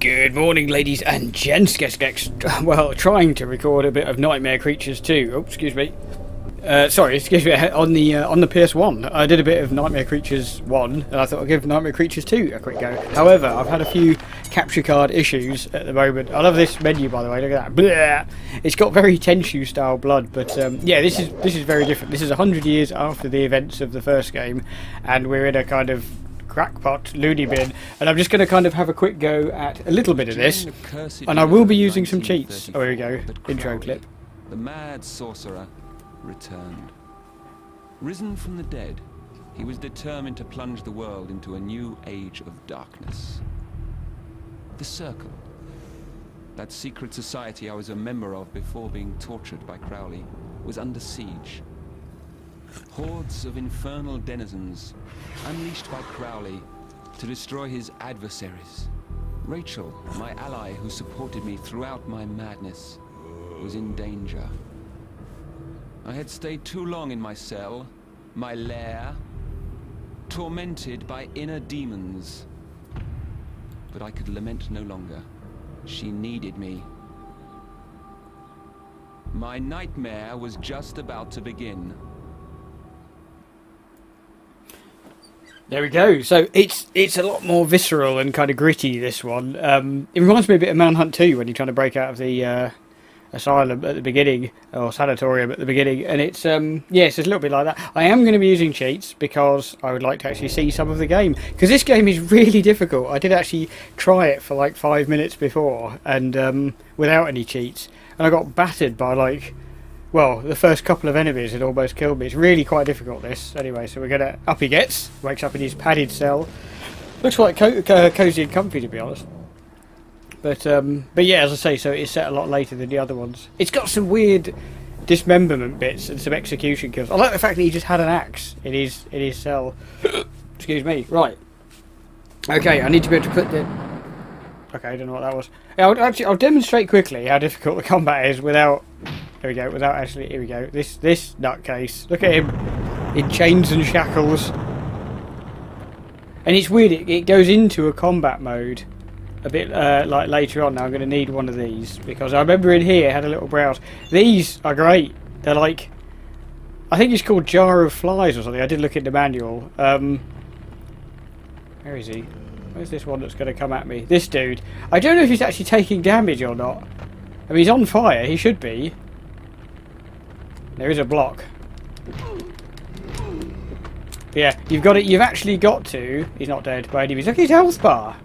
Good morning, ladies and gents. Guess, guess, well, trying to record a bit of Nightmare Creatures 2. Oh, excuse me. Uh, sorry, excuse me. On the uh, on the PS1, I did a bit of Nightmare Creatures 1, and I thought I'd give Nightmare Creatures 2 a quick go. However, I've had a few capture card issues at the moment. I love this menu, by the way. Look at that. Blah! It's got very Tenchu style blood, but um, yeah, this is this is very different. This is 100 years after the events of the first game, and we're in a kind of crackpot loony bin. And I'm just going to kind of have a quick go at a little bit of this. And I will be using some cheats. Oh here we go. intro clip. The mad sorcerer returned. Risen from the dead he was determined to plunge the world into a new age of darkness. The circle that secret society I was a member of before being tortured by Crowley was under siege Hordes of infernal denizens, unleashed by Crowley to destroy his adversaries. Rachel, my ally who supported me throughout my madness, was in danger. I had stayed too long in my cell, my lair, tormented by inner demons. But I could lament no longer. She needed me. My nightmare was just about to begin. There we go. So it's it's a lot more visceral and kind of gritty. This one. Um, it reminds me a bit of Manhunt 2 when you're trying to break out of the uh, asylum at the beginning or sanatorium at the beginning, and it's um, yes, it's a little bit like that. I am going to be using cheats because I would like to actually see some of the game because this game is really difficult. I did actually try it for like five minutes before and um, without any cheats, and I got battered by like well, the first couple of enemies had almost killed me. It's really quite difficult, this. Anyway, so we're going to... Up he gets. Wakes up in his padded cell. Looks quite co co cosy and comfy, to be honest. But, um, but yeah, as I say, so it's set a lot later than the other ones. It's got some weird dismemberment bits and some execution kills. I like the fact that he just had an axe in his in his cell. Excuse me. Right. Okay, I need to be able to put the... Okay, I don't know what that was. I'll, actually, I'll demonstrate quickly how difficult the combat is without here we go, without actually, here we go. This this nutcase. Look at him. In chains and shackles. And it's weird, it, it goes into a combat mode a bit uh, like later on. Now I'm going to need one of these because I remember in here it had a little browse. These are great. They're like, I think it's called Jar of Flies or something. I did look in the manual. Um, where is he? Where's this one that's going to come at me? This dude. I don't know if he's actually taking damage or not. I mean, he's on fire. He should be. There is a block. Yeah, you've got it. You've actually got to. He's not dead by any means. Look at his health bar.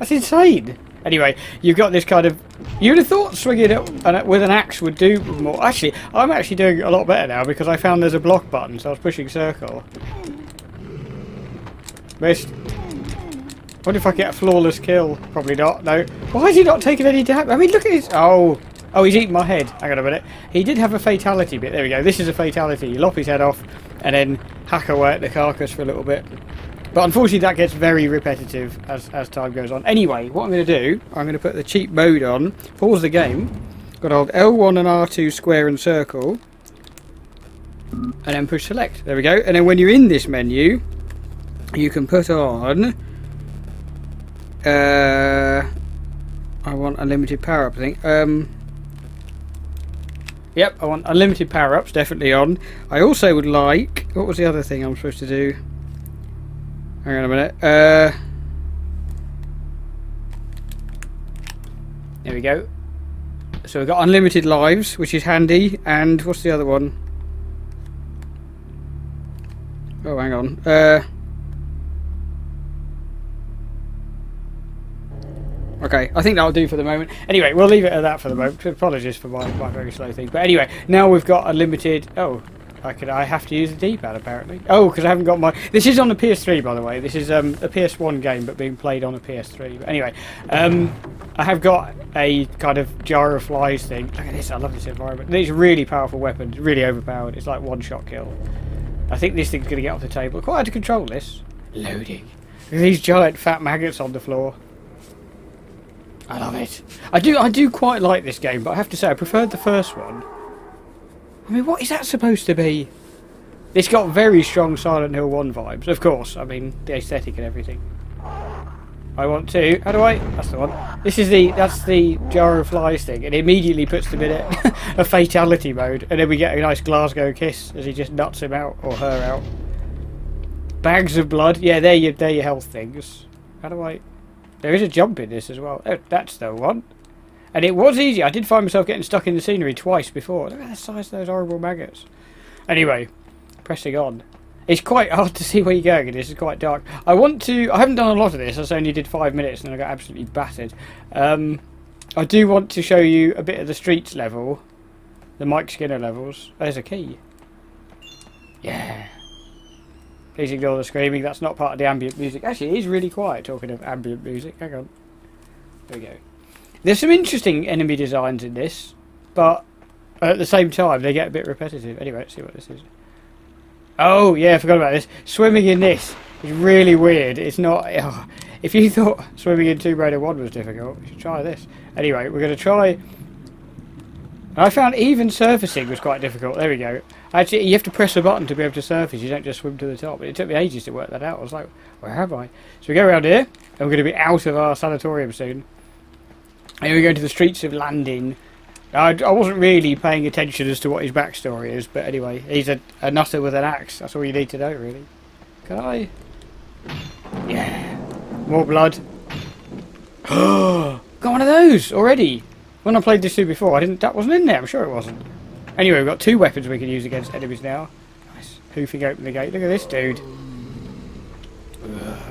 That's insane. Anyway, you've got this kind of. You'd have thought swinging it with an axe would do more. Actually, I'm actually doing a lot better now because I found there's a block button, so I was pushing circle. Missed. What if I get a flawless kill? Probably not. No. Why is he not taking any damage? I mean, look at his. Oh. Oh, he's eating my head. Hang on a minute. He did have a fatality bit. There we go. This is a fatality. You lop his head off and then hack away at the carcass for a little bit. But unfortunately that gets very repetitive as, as time goes on. Anyway, what I'm going to do, I'm going to put the cheat mode on, pause the game, got to hold L1 and R2 square and circle, and then push select. There we go. And then when you're in this menu, you can put on... Uh, I want unlimited power up, I think. Um, Yep, I want unlimited power-ups, definitely on. I also would like... What was the other thing I'm supposed to do? Hang on a minute. Uh, there we go. So we've got unlimited lives, which is handy. And what's the other one? Oh, hang on. Uh, Okay, I think that'll do for the moment. Anyway, we'll leave it at that for the moment. Apologies for my, my very slow thing. But anyway, now we've got a limited... Oh, I could. I have to use the D-pad apparently. Oh, because I haven't got my... This is on the PS3, by the way. This is um, a PS1 game, but being played on a PS3. But anyway, um, I have got a kind of jar of flies thing. Look at this. I love this environment. It's a really powerful weapon. It's really overpowered. It's like one-shot kill. I think this thing's going to get off the table. Quite hard to control this. Loading. These giant fat maggots on the floor. I love it. I do I do quite like this game, but I have to say I preferred the first one. I mean, what is that supposed to be? It's got very strong Silent Hill 1 vibes, of course. I mean, the aesthetic and everything. I want to. How do I? That's the one. This is the that's the jar of flies thing, and it immediately puts them in a, a fatality mode, and then we get a nice Glasgow kiss as he just nuts him out or her out. Bags of blood. Yeah, they're your they're your health things. How do I? There is a jump in this as well. Oh, that's the one. And it was easy. I did find myself getting stuck in the scenery twice before. Look at the size of those horrible maggots. Anyway, pressing on. It's quite hard to see where you're going. This is quite dark. I want to. I haven't done a lot of this. I only did five minutes and I got absolutely battered. Um, I do want to show you a bit of the streets level, the Mike Skinner levels. There's a key. Yeah. Please ignore the screaming. That's not part of the ambient music. Actually, it is really quiet. Talking of ambient music. Hang on. There we go. There's some interesting enemy designs in this, but at the same time they get a bit repetitive. Anyway, let's see what this is. Oh, yeah, I forgot about this. Swimming in this is really weird. It's not... Oh, if you thought swimming in Tomb Raider 1 was difficult, you should try this. Anyway, we're going to try... I found even surfacing was quite difficult. There we go. Actually, you have to press a button to be able to surface. You don't just swim to the top. It took me ages to work that out. I was like, where have I? So we go around here, and we're going to be out of our sanatorium soon. And we go into the streets of London. I, I wasn't really paying attention as to what his backstory is, but anyway, he's a, a nutter with an axe. That's all you need to know, really. Can I? Yeah. More blood. Got one of those already. When I played this through before, I didn't. That wasn't in there. I'm sure it wasn't. Anyway, we've got two weapons we can use against enemies now. Nice. Hoofing open the gate. Look at this dude.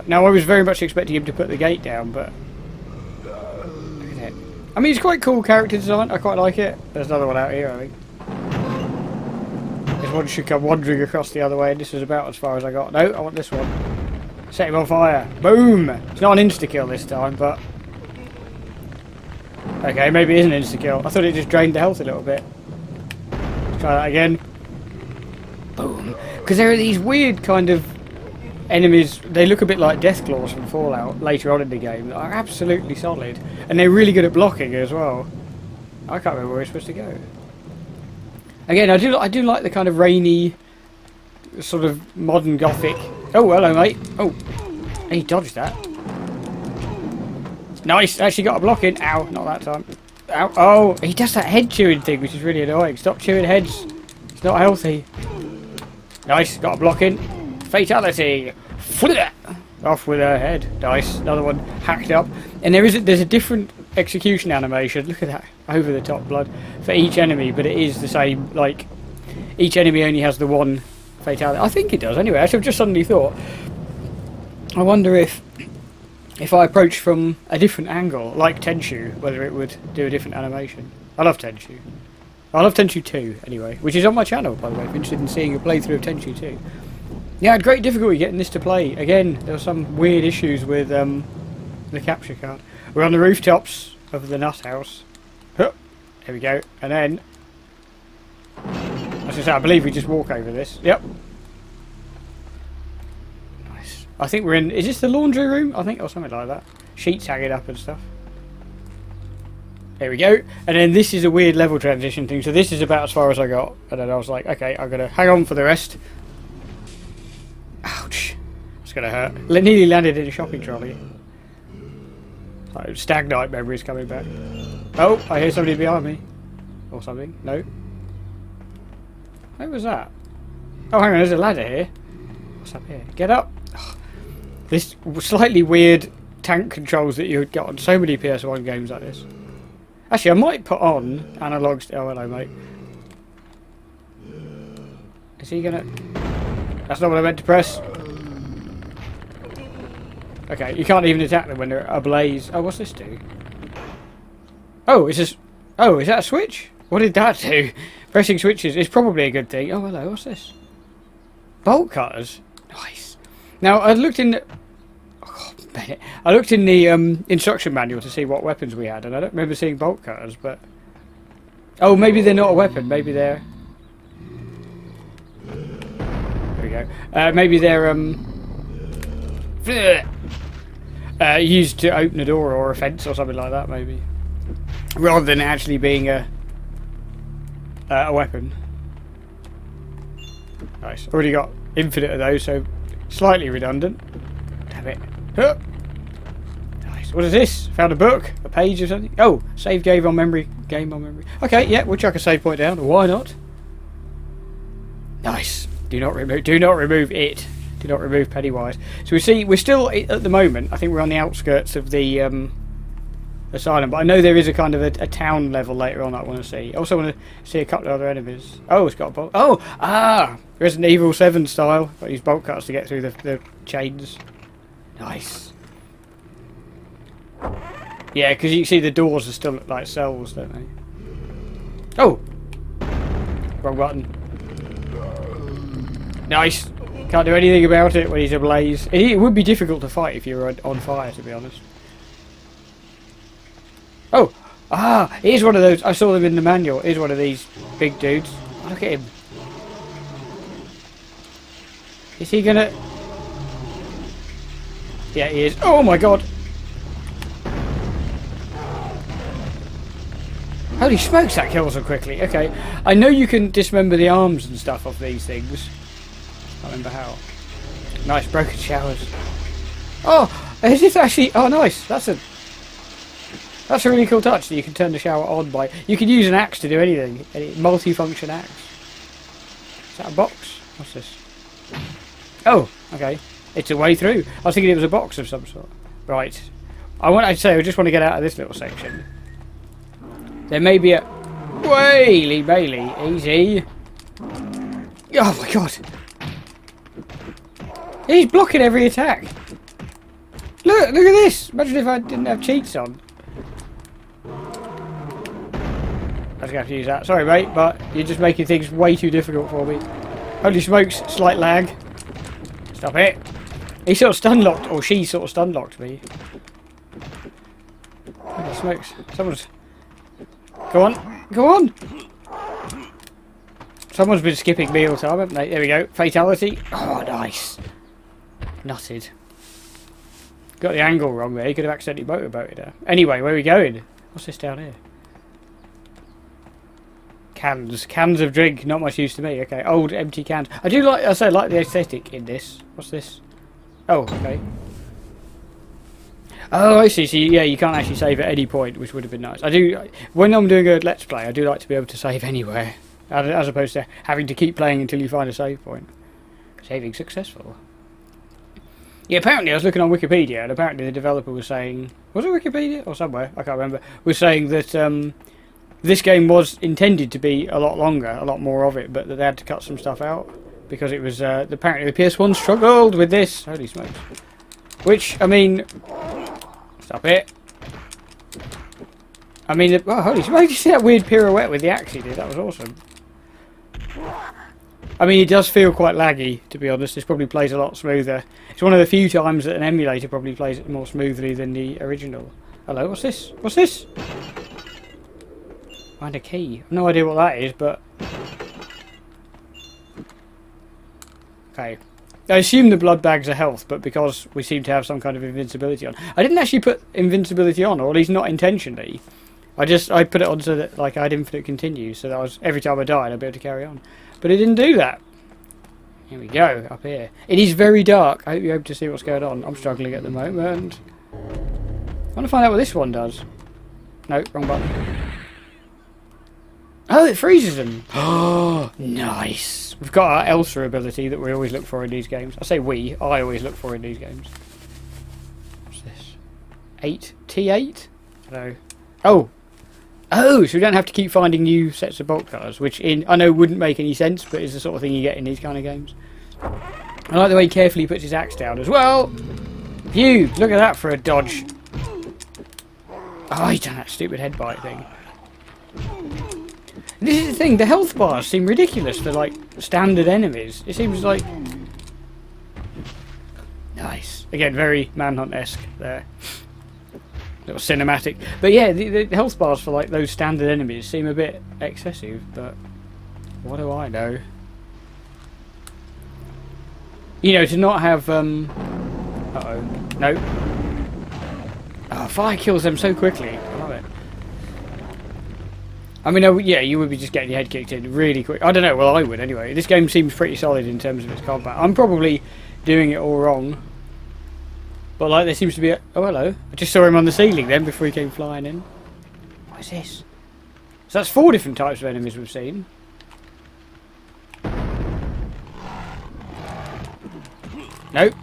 Now, I was very much expecting him to put the gate down, but look at it. I mean, it's quite cool character design. I quite like it. There's another one out here, I think. This one should come wandering across the other way, and this is about as far as I got. No, I want this one. Set him on fire. Boom! It's not an insta-kill this time, but... Okay, maybe it is an insta-kill. I thought it just drained the health a little bit. Let's try that again. Boom. Because there are these weird kind of enemies, they look a bit like Deathclaws from Fallout later on in the game, that are absolutely solid. And they're really good at blocking as well. I can't remember where we're supposed to go. Again, I do I do like the kind of rainy, sort of modern gothic. Oh, hello, mate. Oh, he dodged that. Nice. Actually got a block in. Ow, not that time. Ow. Oh, he does that head chewing thing, which is really annoying. Stop chewing heads. It's not healthy. Nice. Got a block in. Fatality. Off with her head. Nice. Another one hacked up. And there is a, there's a different execution animation. Look at that over the top blood for each enemy, but it is the same. Like each enemy only has the one fatality. I think it does. Anyway, I have just suddenly thought. I wonder if if I approach from a different angle, like Tenchu, whether it would do a different animation. I love Tenchu. I love Tenchu 2, anyway, which is on my channel, by the way, if you're interested in seeing a playthrough of Tenchu 2. Yeah, I had great difficulty getting this to play. Again, there were some weird issues with um, the capture card. We're on the rooftops of the nut house. Huh, there we go. And then, as I say, I believe we just walk over this. Yep. I think we're in. Is this the laundry room? I think, or something like that. Sheets hanging up and stuff. There we go. And then this is a weird level transition thing. So this is about as far as I got. And then I was like, okay, I'm going to hang on for the rest. Ouch. It's going to hurt. Nearly landed in a shopping trolley. So stag night memories coming back. Oh, I hear somebody behind me. Or something. No. Where was that? Oh, hang on, there's a ladder here. What's up here? Get up! This slightly weird tank controls that you would get on so many PS1 games like this. Actually, I might put on analogs. Oh, hello, mate. Is he gonna... That's not what I meant to press. Okay, you can't even attack them when they're ablaze. Oh, what's this do? Oh, is this... Oh, is that a switch? What did that do? Pressing switches is probably a good thing. Oh, hello, what's this? Bolt cutters? Nice. Now, I looked in... Oh, I looked in the um, instruction manual to see what weapons we had, and I don't remember seeing bolt cutters, but... Oh, maybe they're not a weapon. Maybe they're... There we go. Uh, maybe they're... um. Uh, used to open a door or a fence or something like that, maybe. Rather than actually being a uh, a weapon. Nice. Already got infinite of those, so slightly redundant. Nice. What is this? Found a book? A page or something? Oh, save game on memory. Game on memory. Okay, yeah, we'll chuck a save point down. Why not? Nice. Do not remove. Do not remove it. Do not remove Pennywise. So we see we're still at the moment. I think we're on the outskirts of the um, asylum, but I know there is a kind of a, a town level later on. I want to see. I also want to see a couple of other enemies. Oh, it's got a bolt. Oh, ah, Resident Evil Seven style. Got use bolt cuts to get through the, the chains. Nice. Yeah, because you see the doors are still like cells, don't they? Oh! Wrong button. Nice. Can't do anything about it when he's ablaze. It, it would be difficult to fight if you were on fire, to be honest. Oh! Ah! Here's one of those. I saw them in the manual. Here's one of these big dudes. Look at him. Is he gonna... Yeah, he is. Oh my god! Holy smokes, that kills them quickly. Okay, I know you can dismember the arms and stuff of these things. I remember how. Nice, broken showers. Oh, is this actually... Oh, nice. That's a... That's a really cool touch that you can turn the shower on by... You can use an axe to do anything. Any multi-function axe. Is that a box? What's this? Oh, okay. It's a way through. I was thinking it was a box of some sort. Right. I want to say, I just want to get out of this little section. There may be a... Whaley Bailey. Easy. Oh my god. He's blocking every attack. Look, look at this. Imagine if I didn't have cheats on. I was going to have to use that. Sorry, mate, but you're just making things way too difficult for me. Holy smokes, slight lag. Stop it. He sort of stun locked, or she sort of stun locked me. Holy smokes. Someone's... Go on. Go on. Someone's been skipping meal time, haven't they? There we go. Fatality. Oh, nice. Nutted. Got the angle wrong there. He could have accidentally motorboated her. Anyway, where are we going? What's this down here? Cans. Cans of drink. Not much use to me. Okay. Old empty cans. I do like, I say, like the aesthetic in this. What's this? Oh, okay. Oh, I see. So, yeah, you can't actually save at any point, which would have been nice. I do, when I'm doing a Let's Play, I do like to be able to save anywhere. As opposed to having to keep playing until you find a save point. Saving successful. Yeah, apparently I was looking on Wikipedia, and apparently the developer was saying, was it Wikipedia or somewhere? I can't remember. Was saying that um, this game was intended to be a lot longer, a lot more of it, but that they had to cut some stuff out because it was uh, apparently the PS1 struggled with this. Holy smokes! Which I mean, stop it. I mean, oh, holy smokes! You see that weird pirouette with the axe he did? That was awesome. I mean, it does feel quite laggy, to be honest. This probably plays a lot smoother. It's one of the few times that an emulator probably plays it more smoothly than the original. Hello, what's this? What's this? Find a key. No idea what that is, but... Okay. I assume the blood bags are health, but because we seem to have some kind of invincibility on. I didn't actually put invincibility on, or at least not intentionally. I just I put it on so that like I had infinite continue, so that was every time I died I'd be able to carry on. But it didn't do that. Here we go, up here. It is very dark. I hope you're able to see what's going on. I'm struggling at the moment. I want to find out what this one does. No, wrong button. Oh, it freezes them. Oh, nice. We've got our Elsa ability that we always look for in these games. I say we, I always look for in these games. What's this? 8? T8? No. Oh, Oh, so we don't have to keep finding new sets of bolt cutters, which in I know wouldn't make any sense, but is the sort of thing you get in these kind of games. I like the way he carefully puts his axe down as well. Phew, look at that for a dodge. Oh, he's done that stupid head bite thing. This is the thing, the health bars seem ridiculous for, like, standard enemies. It seems like... Nice. Again, very Manhunt-esque there little cinematic. But yeah, the, the, health bars for like those standard enemies seem a bit excessive, but what do I know? You know, to not have um uh oh. No. Oh, fire kills them so quickly. I mean, yeah, you would be just getting your head kicked in really quick. I don't know, well I would anyway. This game seems pretty solid in terms of its combat. I'm probably doing it all wrong But like there seems to be a... Oh, hello. I just saw him on the ceiling then before he came flying in. What is this? So that's four different types of enemies we've seen. Nope.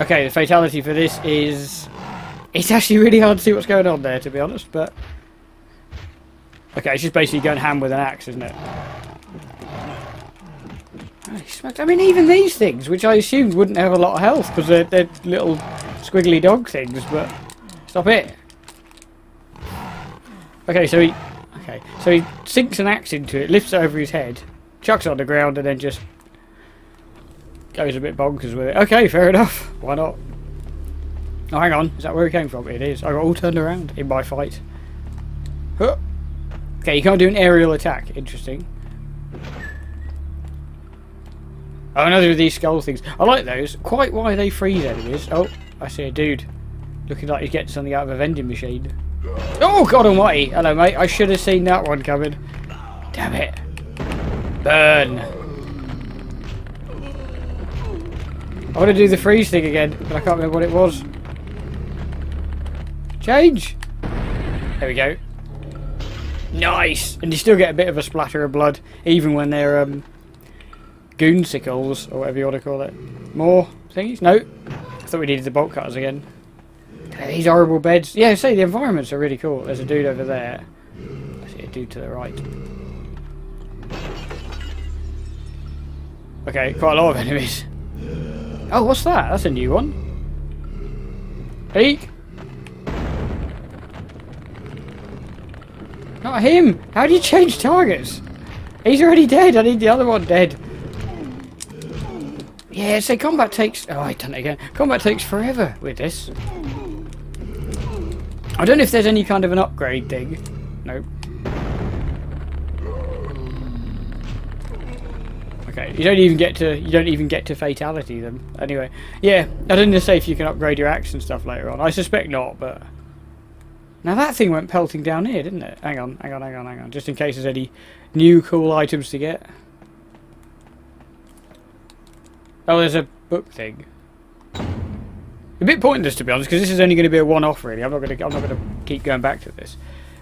Okay, the fatality for this is... It's actually really hard to see what's going on there, to be honest, but... Okay, it's just basically going ham with an axe, isn't it? I mean, even these things, which I assumed wouldn't have a lot of health, because they're, they're little squiggly dog things, but... Stop it! Okay, so he... Okay, so he sinks an axe into it, lifts it over his head, chucks it on the ground, and then just goes a bit bonkers with it. Okay, fair enough. Why not? Oh, hang on. Is that where he came from? It is. I got all turned around in my fight. Huh. Okay, you can't do an aerial attack. Interesting. Oh, another of these skull things. I like those. Quite why they freeze enemies. Oh, I see a dude. Looking like he's getting something out of a vending machine. Oh, God almighty. Hello, mate. I should have seen that one coming. Damn it. Burn. I want to do the freeze thing again, but I can't remember what it was. Change! There we go. Nice! And you still get a bit of a splatter of blood, even when they're um, goonsicles, or whatever you want to call it. More thingies? No. I thought we needed the bolt cutters again. These horrible beds. Yeah, say the environments are really cool. There's a dude over there. I see a dude to the right. Okay, quite a lot of enemies. Oh, what's that? That's a new one. Eek! Not him! How do you change targets? He's already dead. I need the other one dead. Yeah, so combat takes... Oh, I done it again. Combat takes forever with this. I don't know if there's any kind of an upgrade thing. Nope. Okay, you don't even get to you don't even get to fatality them. Anyway, yeah, I don't know say if you can upgrade your axe and stuff later on. I suspect not, but now that thing went pelting down here, didn't it? Hang on, hang on, hang on, hang on. Just in case there's any new cool items to get. Oh, there's a book thing. A bit pointless to be honest, because this is only going to be a one-off. Really, I'm not going to. I'm not going to keep going back to this.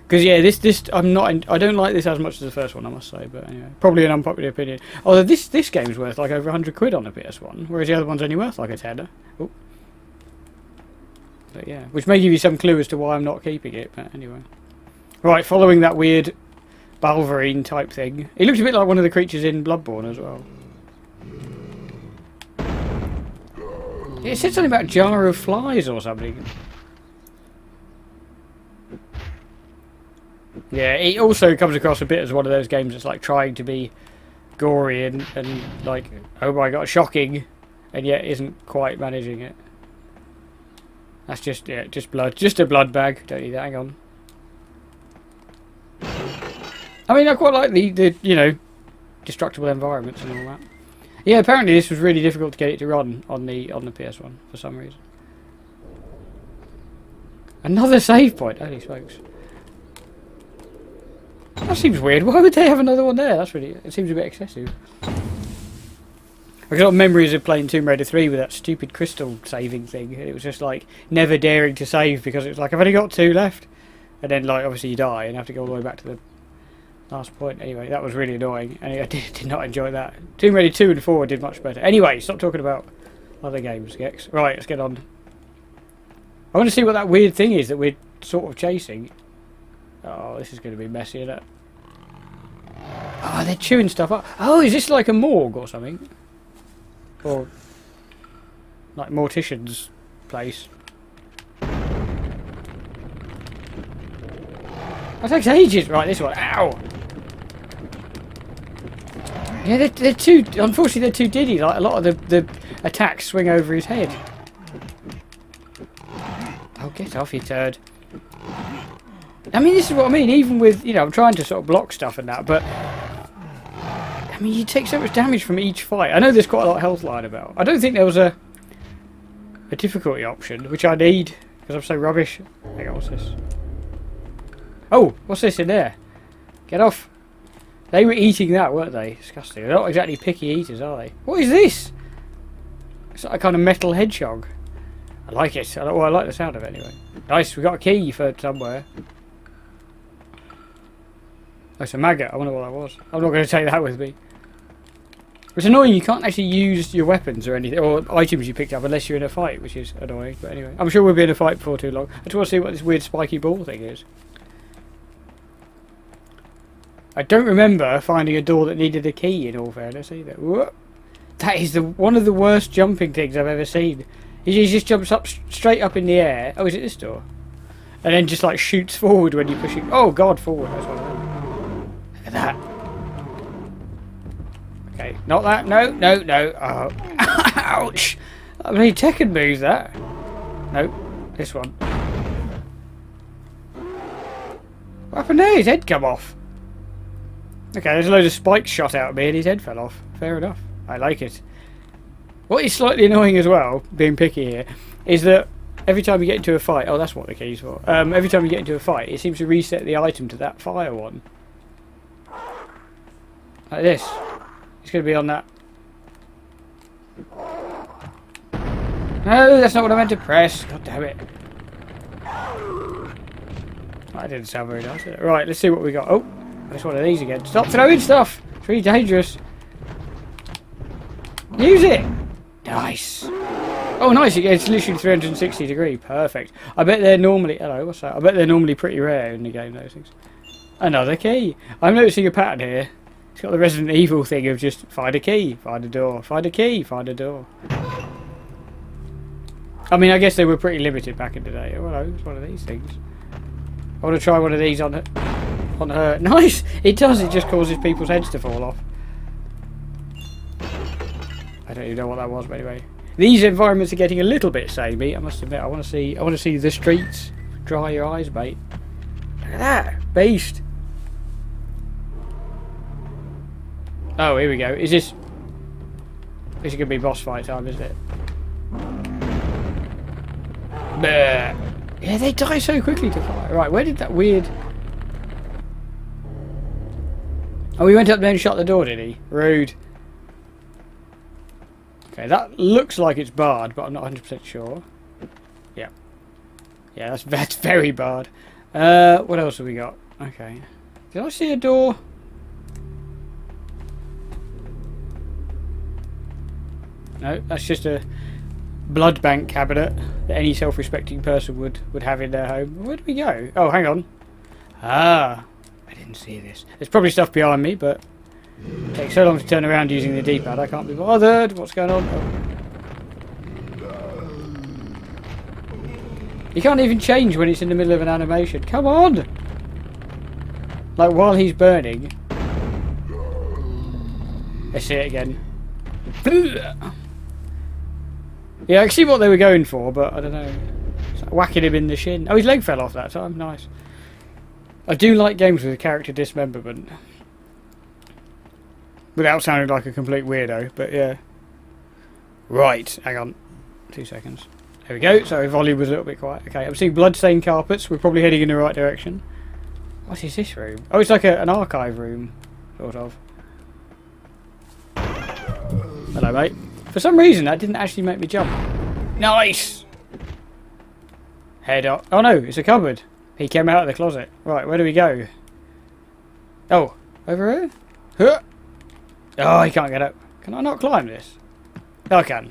Because yeah, this this I'm not. I don't like this as much as the first one, I must say. But anyway, probably an unpopular opinion. Although this this game's worth like over hundred quid on the PS1, whereas the other one's only worth like a tenner. But yeah, which may give you some clue as to why I'm not keeping it. But anyway, right, following that weird Balverine type thing, he looks a bit like one of the creatures in Bloodborne as well. It said something about jar of flies or something. Yeah, it also comes across a bit as one of those games that's like trying to be gory and, and like, oh my god, shocking, and yet isn't quite managing it. That's just, yeah, just blood. Just a blood bag. Don't need that, hang on. I mean, I quite like the, the, you know, destructible environments and all that. Yeah, apparently this was really difficult to get it to run on the on the PS1 for some reason. Another save point. Holy smokes. That seems weird. Why would they have another one there? That's really... It seems a bit excessive. I've got memories of playing Tomb Raider 3 with that stupid crystal saving thing. It was just like never daring to save because it was like, I've only got two left. And then like obviously you die and have to go all the way back to the last point. Anyway, that was really annoying. And I did, did not enjoy that. Tomb Raider 2 and 4 did much better. Anyway, stop talking about other games, Gex. Right, let's get on. I want to see what that weird thing is that we're sort of chasing. Oh, this is going to be messy, isn't it? Oh, they're chewing stuff up. Oh, is this like a morgue or something? Or like mortician's place? That takes ages. Right, this one. Ow! Yeah, they're, they're too... Unfortunately, they're too diddy. Like, a lot of the, the attacks swing over his head. Oh, get off, you turd. I mean, this is what I mean. Even with, you know, I'm trying to sort of block stuff and that, but... I mean, you take so much damage from each fight. I know there's quite a lot of health lying about. I don't think there was a a difficulty option, which I need, because I'm so rubbish. Hang on, what's this? Oh, what's this in there? Get off. They were eating that, weren't they? Disgusting. They're not exactly picky eaters, are they? What is this? It's like a kind of metal hedgehog. I like it. I, well, I like the sound of it anyway. Nice, we got a key for somewhere. It's a maggot. I wonder what that was. I'm not going to take that with me. It's annoying you can't actually use your weapons or anything, or items you picked up unless you're in a fight, which is annoying. But anyway, I'm sure we'll be in a fight before too long. I just want to see what this weird spiky ball thing is. I don't remember finding a door that needed a key in all fairness either. Whoop. That is the one of the worst jumping things I've ever seen. He just jumps up straight up in the air. Oh, is it this door? And then just like shoots forward when you push it. Oh God, forward. That. Okay, not that. No, no, no. Oh. Ouch! I mean, Tekken moves that. No, this one. What happened there? His head come off. Okay, there's a load of spikes shot out at me and his head fell off. Fair enough. I like it. What is slightly annoying as well, being picky here, is that every time you get into a fight... Oh, that's what the key's for. Um, every time you get into a fight, it seems to reset the item to that fire one. Like this. It's going to be on that. No, that's not what I meant to press. God damn it. That didn't sound very nice. Right, let's see what we got. Oh, there's one of these again. Stop throwing stuff. It's really dangerous. Use it. Nice. Oh, nice. It's literally 360 degree. Perfect. I bet they're normally... Hello, what's that? I bet they're normally pretty rare in the game, those things. Another key. I'm noticing a pattern here. It's got the Resident Evil thing of just find a key, find a door, find a key, find a door. I mean, I guess they were pretty limited back in the day. Oh, hello, it's one of these things. I want to try one of these on her. On her. Nice! It does, it just causes people's heads to fall off. I don't even know what that was, but anyway. These environments are getting a little bit samey, I must admit. I want to see I want to see the streets. Dry your eyes, mate. Look at that! Beast! Oh, here we go. Is this... This is going to be boss fight time, isn't it? Bleh. Yeah, they die so quickly to fire. Right, where did that weird... Oh, he went up there and shut the door, did he? Rude. Okay, that looks like it's barred, but I'm not 100% sure. Yeah. Yeah, that's, that's very barred. Uh, what else have we got? Okay. Did I see a door? No, that's just a blood bank cabinet that any self-respecting person would, would have in their home. Where do we go? Oh, hang on. Ah, I didn't see this. There's probably stuff behind me, but it takes so long to turn around using the D-pad, I can't be bothered. What's going on? Oh. You can't even change when it's in the middle of an animation. Come on! Like, while he's burning. Let's see it again. Yeah, I can see what they were going for, but I don't know. Like whacking him in the shin. Oh, his leg fell off that time. Nice. I do like games with character dismemberment. Without sounding like a complete weirdo, but yeah. Right, hang on. Two seconds. There we go. Sorry, volume was a little bit quiet. Okay, I'm seeing bloodstained carpets. We're probably heading in the right direction. What is this room? Oh, it's like a, an archive room, sort of. Hello, mate. For some reason, that didn't actually make me jump. Nice! Head up. Oh no, it's a cupboard. He came out of the closet. Right, where do we go? Oh, over here? Oh, he can't get up. Can I not climb this? Oh, I can.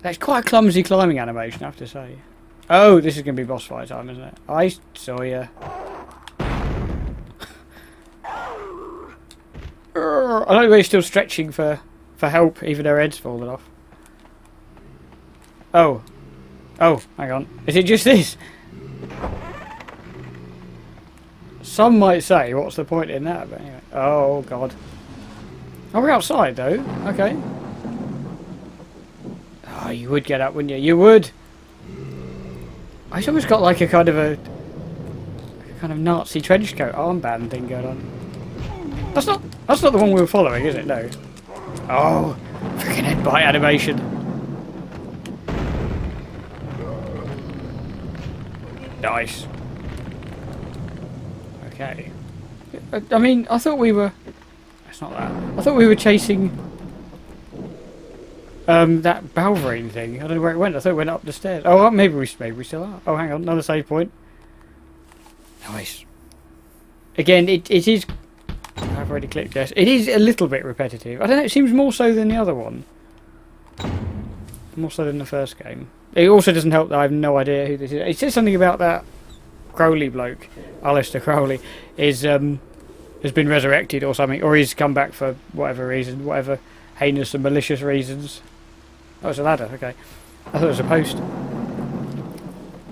That's quite a clumsy climbing animation, I have to say. Oh, this is going to be boss fight time, isn't it? I saw you. I like the way he's still stretching for for help, even their head's fallen off. Oh. Oh, hang on. Is it just this? Some might say, what's the point in that? But anyway. Oh, God. Oh, we're outside, though. Okay. Oh, you would get up, wouldn't you? You would! I've almost got like a kind of a, a kind of Nazi trench coat armband thing going on. That's not that's not the one we were following, is it? No. Oh, freaking headbutt animation. Nice. Okay. I mean, I thought we were... That's not that. I thought we were chasing... um, that Balverine thing. I don't know where it went. I thought it went up the stairs. Oh, maybe we maybe we still are. Oh, hang on, another save point. Nice. Again, it it is. I've already clicked yes. It is a little bit repetitive. I don't know. It seems more so than the other one. More so than the first game. It also doesn't help that I have no idea who this is. It says something about that Crowley bloke, Aleister Crowley, is um has been resurrected or something, or he's come back for whatever reason, whatever heinous and malicious reasons. Oh, it's a ladder. Okay, I thought it was a post.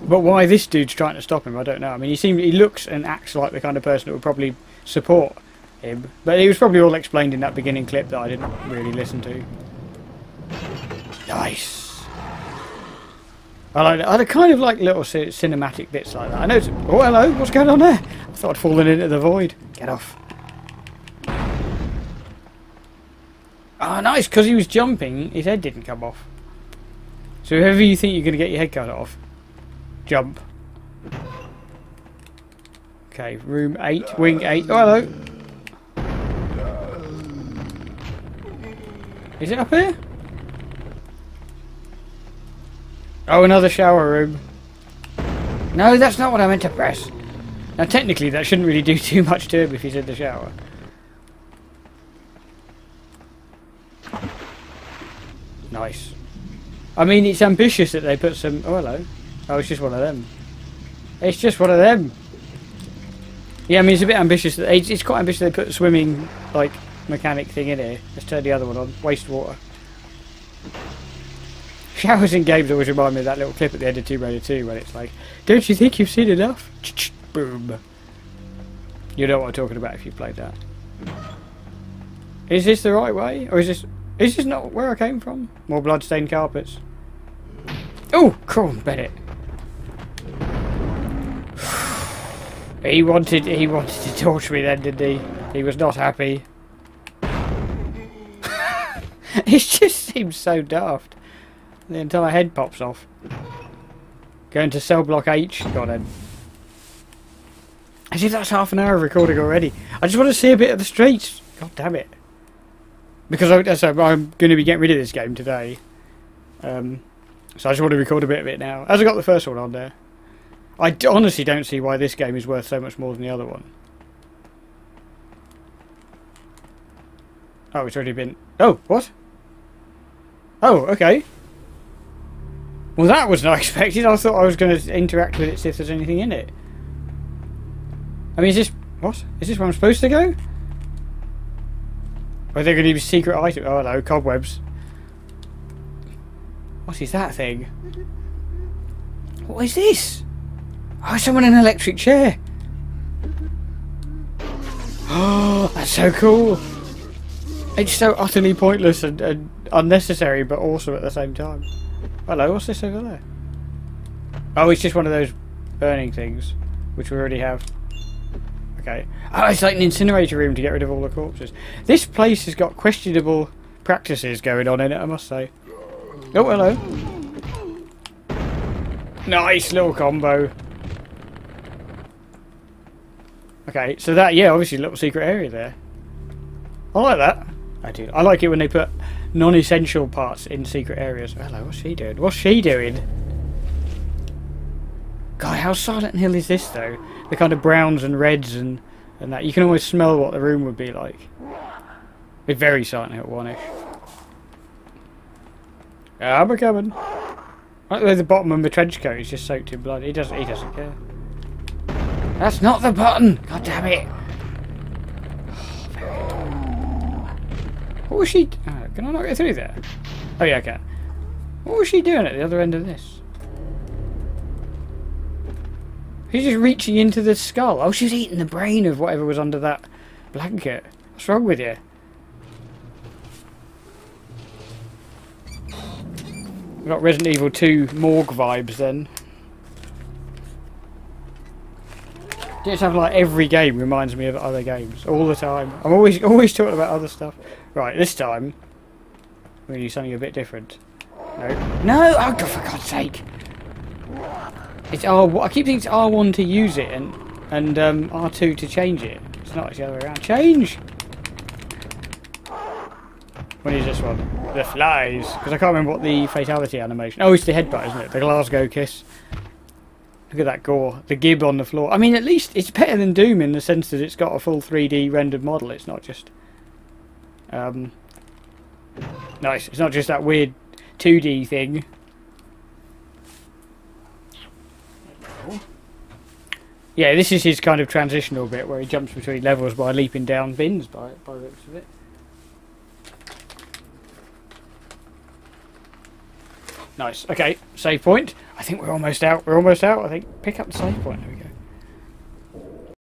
But why this dude's trying to stop him, I don't know. I mean, he seems he looks and acts like the kind of person that would probably support him. But it was probably all explained in that beginning clip that I didn't really listen to. Nice. I like. that. I kind of like little cinematic bits like that. I know. Oh, hello. What's going on there? I thought I'd fallen into the void. Get off. Oh, nice. Because he was jumping, his head didn't come off. So whoever you think you're going to get your head cut off, jump. Okay, room 8, wing 8. Oh, hello. Is it up here? Oh, another shower room. No, that's not what I meant to press. Now, technically, that shouldn't really do too much to him if he's in the shower. Nice. I mean, it's ambitious that they put some... Oh, hello. Oh, it's just one of them. It's just one of them. Yeah, I mean, it's a bit ambitious. It's quite ambitious they put swimming, like, mechanic thing in here. Let's turn the other one on. Wastewater. Showers in games always remind me of that little clip at the end of Tomb Raider 2 when it's like, Don't you think you've seen enough? Boom. You know what I'm talking about if you played that. Is this the right way? Or is this... Is this not where I came from? More bloodstained carpets. Oh, Chrome Bennett. he wanted he wanted to torture me then, didn't he? He was not happy. it just seems so daft. The entire head pops off. Going to cell block H. Got in. As if that's half an hour of recording already. I just want to see a bit of the streets. God damn it. Because I, so I'm going to be getting rid of this game today. Um, so I just want to record a bit of it now. As I got the first one on there. I honestly don't see why this game is worth so much more than the other one. Oh, it's already been... Oh, what? Oh, okay. Well, that was not expected. I thought I was going to interact with it, see if there's anything in it. I mean, is this... What? Is this where I'm supposed to go? Are there going to be secret items? Oh, no, cobwebs. What is that thing? What is this? Oh, someone in an electric chair. Oh, that's so cool. It's so utterly pointless and, and unnecessary, but awesome at the same time. Hello, what's this over there? Oh, it's just one of those burning things, which we already have. Okay. Oh, it's like an incinerator room to get rid of all the corpses. This place has got questionable practices going on in it, I must say. Oh, hello. Nice little combo. Okay, so that, yeah, obviously a little secret area there. I like that. I do. I like it when they put non-essential parts in secret areas. Hello, what's she doing? What's she doing? God, how Silent Hill is this, though? The kind of browns and reds and, and that. You can almost smell what the room would be like. It's very Silent Hill 1-ish. I'm a coming. Right there, the bottom of the trench coat is just soaked in blood. He doesn't. He doesn't care. That's not the button. God damn it. What was she? Oh, can I not get through there? Oh yeah, I can. What was she doing at the other end of this? She's just reaching into the skull. Oh, she's eating the brain of whatever was under that blanket. What's wrong with you? We've got Resident Evil 2 morgue vibes then. Just have like every game reminds me of other games all the time. I'm always always talking about other stuff. Right, this time we're gonna do something a bit different. No, no! Oh, God, for God's sake! It's R. I keep thinking it's R1 to use it and and um, R2 to change it. It's not it's the other way around. Change. What is this one? The flies. Because I can't remember what the fatality animation. Oh, it's the headbutt, isn't it? The Glasgow kiss. Look at that gore. The gib on the floor. I mean, at least it's better than Doom in the sense that it's got a full 3D rendered model. It's not just. Um, nice. It's not just that weird 2D thing. Yeah, this is his kind of transitional bit where he jumps between levels by leaping down bins by, by the looks of it. Nice. Okay, save point. I think we're almost out. We're almost out. I think pick up the save point.